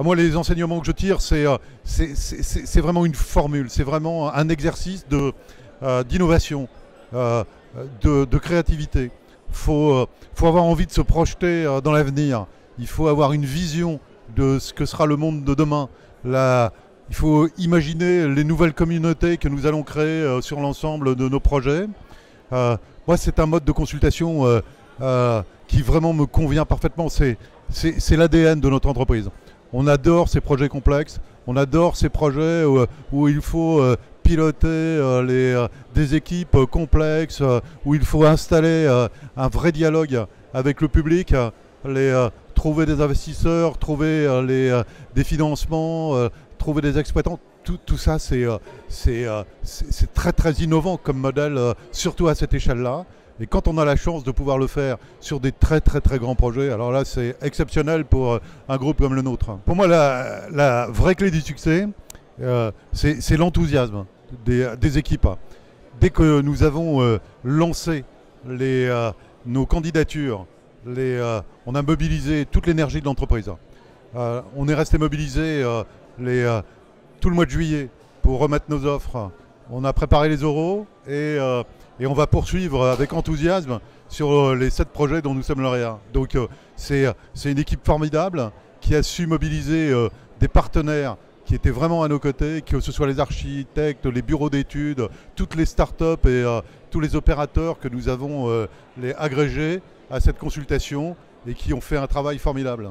Ah, moi, les enseignements que je tire, c'est euh, c'est- vraiment une formule, c'est vraiment un exercice euh, d'innovation, euh, de, de créativité. Il faut, avoir envie de se projeter dans l'avenir. Il faut avoir une vision de ce que sera le monde de demain. Il faut imaginer les nouvelles communautés que nous allons créer sur l'ensemble de nos projets. Moi, c'est un mode de consultation qui vraiment me convient parfaitement. C'est l'ADN de notre entreprise. On adore ces projets complexes. On adore ces projets où, où il faut euh, piloter euh, euh, des équipes euh, complexes, euh, où il faut installer euh, un vrai dialogue avec le public, euh, euh, trouver des investisseurs, trouver euh, euh, des financements, euh, trouver des exploitants. Tout, ça, c'est, euh, euh, c'est, très très innovant comme modèle, euh, surtout à cette échelle-là. Et quand on a la chance de pouvoir le faire sur des très très très grands projets, alors là c'est exceptionnel pour un groupe comme le nôtre. Pour moi, la, vraie clé du succès, c'est l'enthousiasme des, équipes. Dès que nous avons lancé les, nos candidatures, les, on a mobilisé toute l'énergie de l'entreprise. On est resté mobilisé les, tout le mois de juillet pour remettre nos offres. On a préparé les euros et, euh, on va poursuivre avec enthousiasme sur euh, les sept projets dont nous sommes lauréats. Donc euh, c'est une équipe formidable qui a su mobiliser des partenaires qui étaient vraiment à nos côtés, que ce soit les architectes, les bureaux d'études, toutes les startups et tous les opérateurs que nous avons agrégés à cette consultation et qui ont fait un travail formidable.